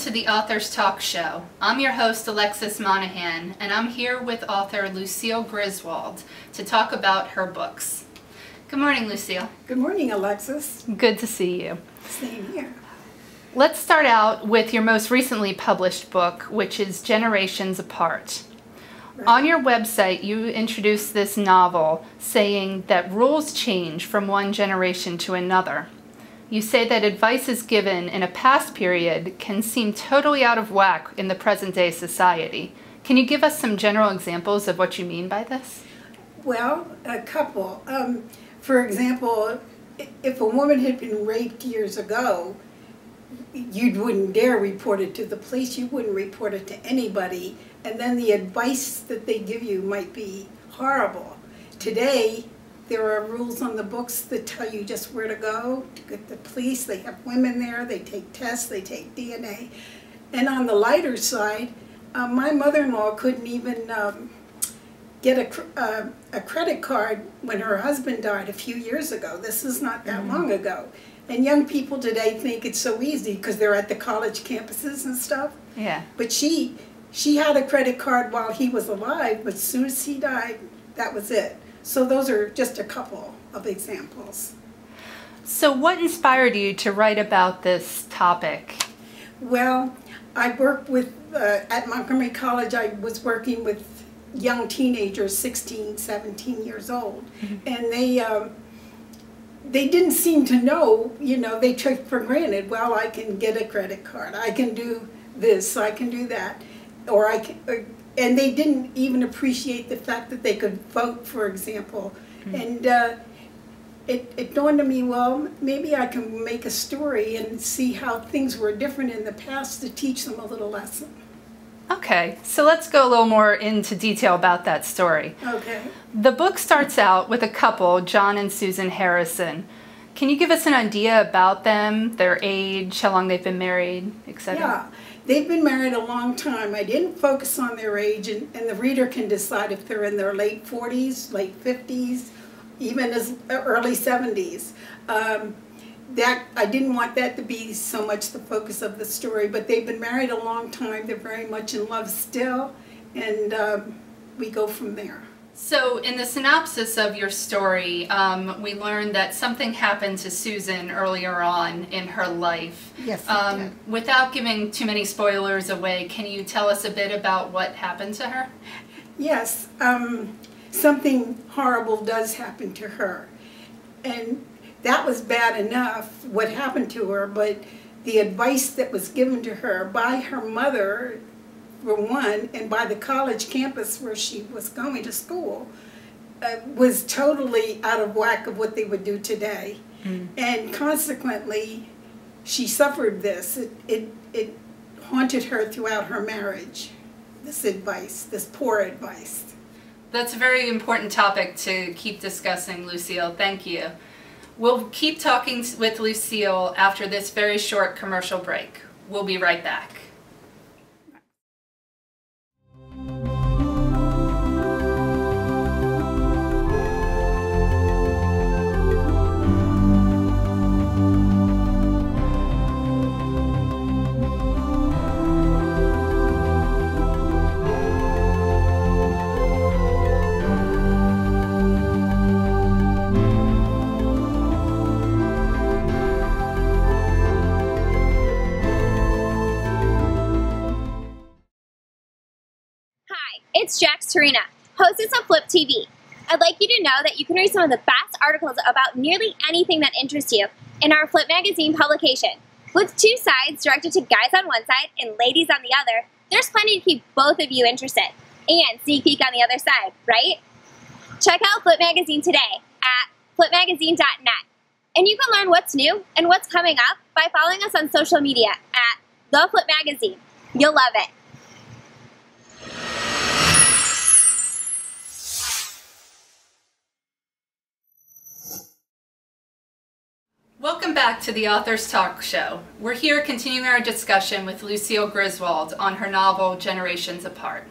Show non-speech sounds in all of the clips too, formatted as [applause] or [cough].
to the Authors Talk Show. I'm your host, Alexis Monahan, and I'm here with author Lucille Griswold to talk about her books. Good morning, Lucille. Good morning, Alexis. Good to see you. Same here. Let's start out with your most recently published book, which is Generations Apart. Right. On your website, you introduced this novel saying that rules change from one generation to another you say that advice is given in a past period can seem totally out of whack in the present day society. Can you give us some general examples of what you mean by this? Well, a couple. Um, for example, if a woman had been raped years ago, you wouldn't dare report it to the police, you wouldn't report it to anybody, and then the advice that they give you might be horrible. Today, there are rules on the books that tell you just where to go to get the police. They have women there. They take tests. They take DNA. And on the lighter side, uh, my mother-in-law couldn't even um, get a, uh, a credit card when her husband died a few years ago. This is not that mm -hmm. long ago. And young people today think it's so easy because they're at the college campuses and stuff. Yeah. But she she had a credit card while he was alive, but as soon as he died, that was it. So those are just a couple of examples. So what inspired you to write about this topic? Well, I worked with, uh, at Montgomery College, I was working with young teenagers, 16, 17 years old, mm -hmm. and they, um, they didn't seem to know, you know, they took for granted, well, I can get a credit card, I can do this, I can do that, or I can, or and they didn't even appreciate the fact that they could vote, for example. Mm. And uh, it, it dawned on me, well, maybe I can make a story and see how things were different in the past to teach them a little lesson. Okay, so let's go a little more into detail about that story. Okay. The book starts out with a couple, John and Susan Harrison. Can you give us an idea about them, their age, how long they've been married, etc.? Yeah. They've been married a long time. I didn't focus on their age, and, and the reader can decide if they're in their late 40s, late 50s, even as early 70s. Um, that I didn't want that to be so much the focus of the story, but they've been married a long time. They're very much in love still, and um, we go from there. So, in the synopsis of your story, um, we learned that something happened to Susan earlier on in her life. Yes. Um, without giving too many spoilers away, can you tell us a bit about what happened to her? Yes. Um, something horrible does happen to her. And that was bad enough, what happened to her, but the advice that was given to her by her mother for one, and by the college campus where she was going to school, uh, was totally out of whack of what they would do today. Mm. And consequently, she suffered this. It, it, it haunted her throughout her marriage, this advice, this poor advice. That's a very important topic to keep discussing, Lucille. Thank you. We'll keep talking with Lucille after this very short commercial break. We'll be right back. It's Jax hostess of Flip TV. I'd like you to know that you can read some of the best articles about nearly anything that interests you in our Flip magazine publication. With two sides directed to guys on one side and ladies on the other, there's plenty to keep both of you interested. And sneak peek on the other side, right? Check out Flip Magazine today at flipmagazine.net. And you can learn what's new and what's coming up by following us on social media at The Flip Magazine. You'll love it. Welcome back to the Authors Talk Show. We're here continuing our discussion with Lucille Griswold on her novel Generations Apart.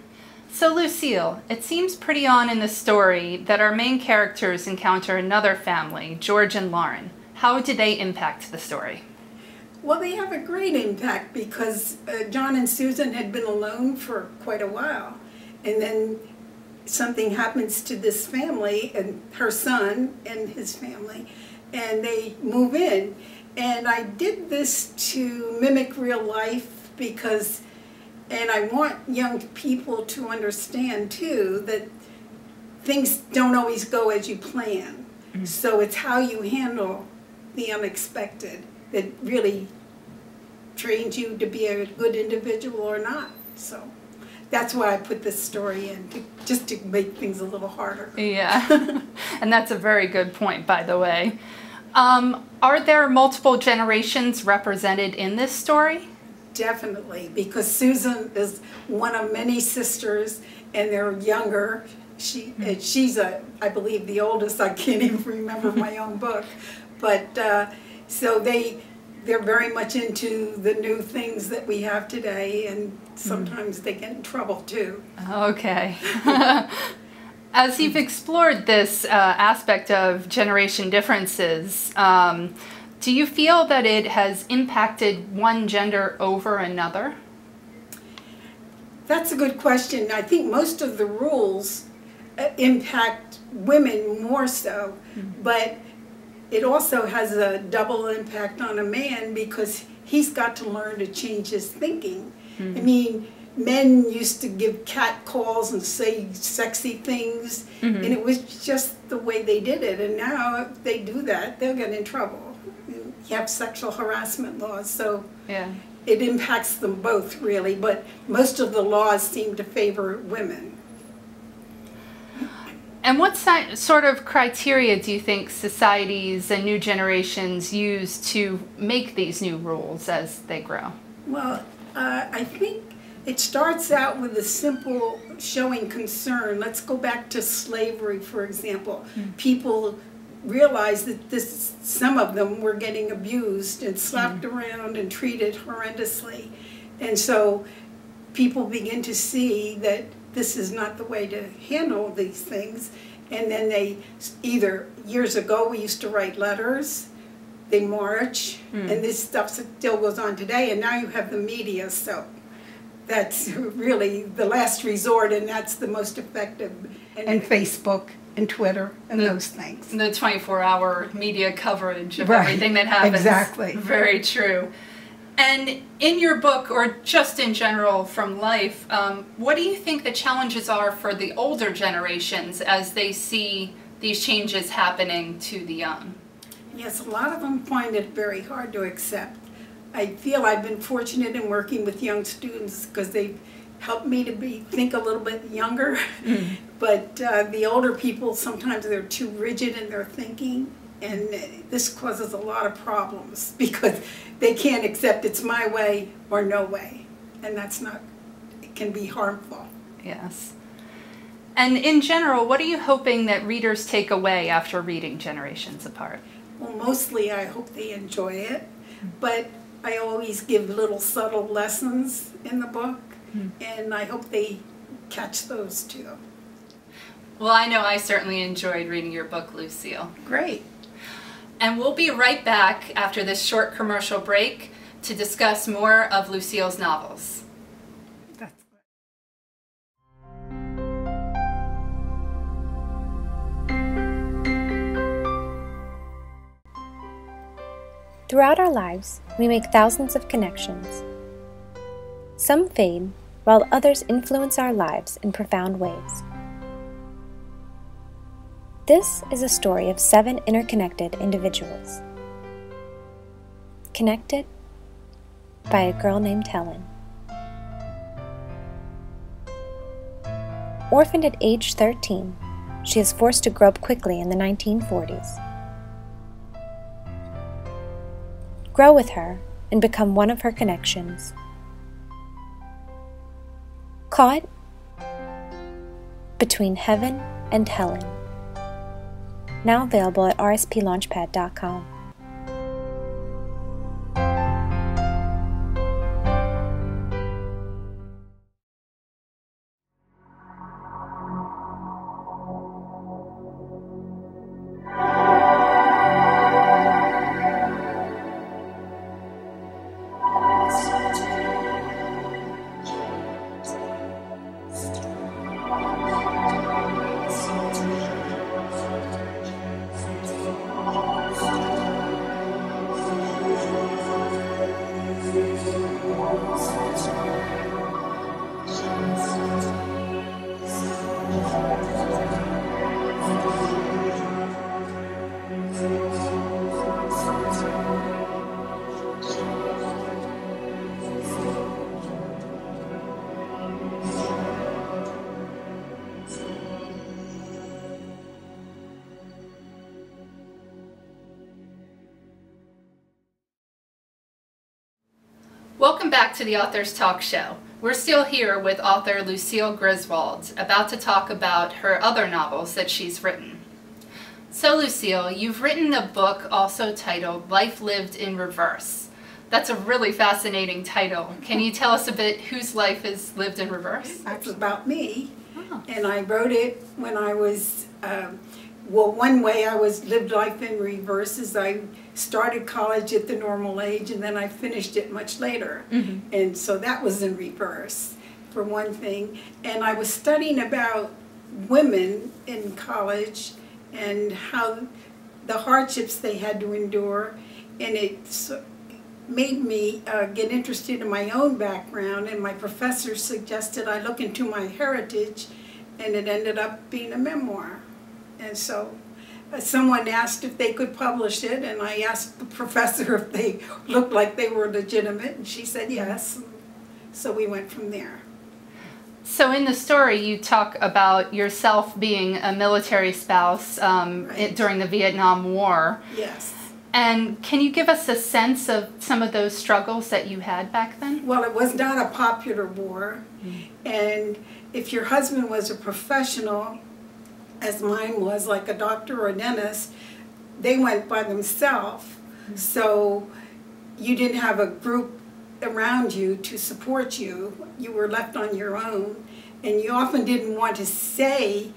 So Lucille, it seems pretty on in the story that our main characters encounter another family, George and Lauren. How do they impact the story? Well, they have a great impact because uh, John and Susan had been alone for quite a while. And then something happens to this family and her son and his family, and they move in. And I did this to mimic real life because, and I want young people to understand too that things don't always go as you plan. Mm-hmm. So it's how you handle the unexpected that really trains you to be a good individual or not. So that's why I put this story in, to, just to make things a little harder. Yeah, [laughs] and that's a very good point, by the way. Um, are there multiple generations represented in this story? Definitely, because Susan is one of many sisters, and they're younger. She mm-hmm. she's a, I believe, the oldest. I can't even remember my own book, [laughs] but uh, so they they're very much into the new things that we have today, and sometimes mm. they get in trouble too. Okay. [laughs] As you've explored this uh, aspect of generation differences, um, do you feel that it has impacted one gender over another? That's a good question. I think most of the rules uh, impact women more so, mm-hmm. but it also has a double impact on a man because he's got to learn to change his thinking. Mm-hmm. I mean, men used to give cat calls and say sexy things, mm-hmm. and it was just the way they did it. And now, if they do that, they'll get in trouble. You have sexual harassment laws, so yeah. it impacts them both, really. But most of the laws seem to favor women. And what si- sort of criteria do you think societies and new generations use to make these new rules as they grow? Well, uh, I think it starts out with a simple showing concern. Let's go back to slavery, for example. Mm. People realized that this, some of them were getting abused and slapped mm. around and treated horrendously. And so people begin to see that this is not the way to handle these things. And then they either, years ago, we used to write letters, they march, mm. and this stuff still goes on today. And now you have the media, so that's really the last resort, and that's the most effective. And, and Facebook and Twitter and the, those things. And the 24 hour media coverage of right. everything that happens. Exactly. Very true. And in your book, or just in general from life, um, what do you think the challenges are for the older generations as they see these changes happening to the young? Yes, a lot of them find it very hard to accept. I feel I've been fortunate in working with young students because they've helped me to be think a little bit younger. Mm. But uh, the older people sometimes they're too rigid in their thinking, and this causes a lot of problems [laughs] because they can't accept it's my way or no way, and that's not. It can be harmful. Yes. And in general, what are you hoping that readers take away after reading Generations Apart? Well, mostly I hope they enjoy it, but I always give little subtle lessons in the book, mm. and I hope they catch those too. Well, I know I certainly enjoyed reading your book, Lucille. Great. And we'll be right back after this short commercial break to discuss more of Lucille's novels. Throughout our lives, we make thousands of connections. Some fade, while others influence our lives in profound ways. This is a story of seven interconnected individuals. Connected by a girl named Helen. Orphaned at age 13, she is forced to grow up quickly in the 1940s. grow with her, and become one of her connections. Caught between Heaven and Helen. Now available at rsplaunchpad.com. Welcome back to the Authors Talk Show. We're still here with author Lucille Griswold, about to talk about her other novels that she's written. So, Lucille, you've written a book also titled Life Lived in Reverse. That's a really fascinating title. Can you tell us a bit whose life is lived in reverse? That's about me. Oh. And I wrote it when I was, um, well, one way I was lived life in reverse is I started college at the normal age and then I finished it much later. Mm-hmm. And so that was in reverse, for one thing. And I was studying about women in college and how the hardships they had to endure. And it made me uh, get interested in my own background. And my professor suggested I look into my heritage, and it ended up being a memoir. And so uh, someone asked if they could publish it, and I asked the professor [laughs] if they looked like they were legitimate, and she said yes. So we went from there. So, in the story, you talk about yourself being a military spouse um, Right. during the Vietnam War. Yes. And can you give us a sense of some of those struggles that you had back then? Well, it was not a popular war, and if your husband was a professional, as mine was, like a doctor or a dentist, they went by themselves. So you didn't have a group around you to support you. You were left on your own, and you often didn't want to say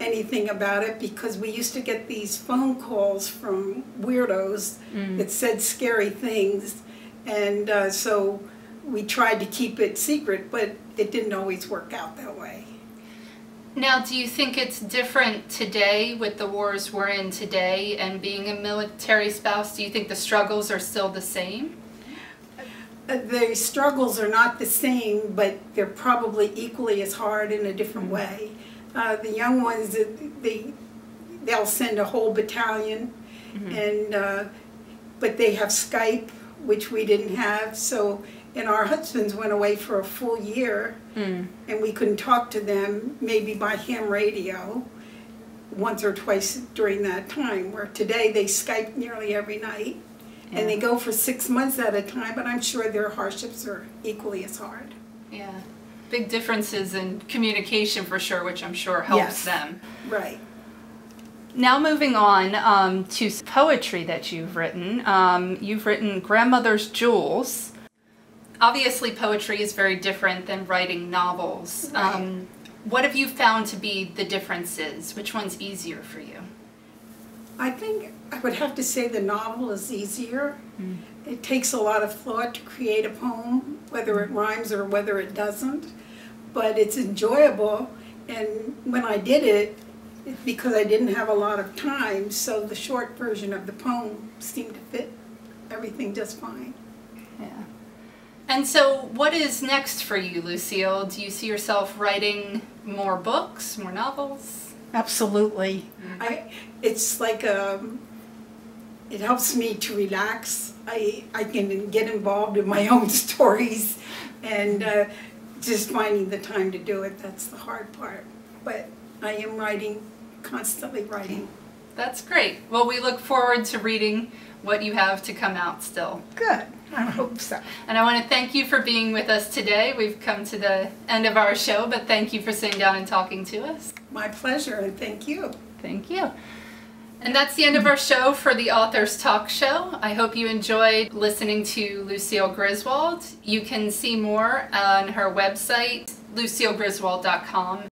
anything about it because we used to get these phone calls from weirdos that said scary things, and uh, so we tried to keep it secret, but it didn't always work out that way. Now, do you think it's different today with the wars we're in today and being a military spouse? Do you think the struggles are still the same? Uh, The struggles are not the same, but they're probably equally as hard in a different way. Uh, the young ones, uh, they they'll send a whole battalion, and uh, but they have Skype, which we didn't have. So, and our husbands went away for a full year, and we couldn't talk to them maybe by ham radio once or twice during that time. Where today they Skype nearly every night. And they go for six months at a time, but I'm sure their hardships are equally as hard. Yeah. Big differences in communication for sure, which I'm sure helps Yes. them. Right. Now, moving on um, to poetry that you've written. Um, you've written Grandmother's Jewels. Obviously, poetry is very different than writing novels. Right. Um, what have you found to be the differences? Which one's easier for you? I think I would have to say the novel is easier. It takes a lot of thought to create a poem, whether it rhymes or whether it doesn't. But it's enjoyable, and when I did it, because I didn't have a lot of time, so the short version of the poem seemed to fit everything just fine. Yeah. And so, what is next for you, Lucille? Do you see yourself writing more books, more novels? Absolutely. I, it's like um, it helps me to relax. I, I can get involved in my [laughs] own stories and uh, just finding the time to do it, that's the hard part. But I am writing, constantly writing. That's great. Well, we look forward to reading what you have to come out still. Good. I hope so. And I want to thank you for being with us today. We've come to the end of our show, but thank you for sitting down and talking to us. My pleasure, and thank you. Thank you. And that's the end of our show for the Authors Talk Show. I hope you enjoyed listening to Lucille Griswold. You can see more on her website, lucillegriswold.com,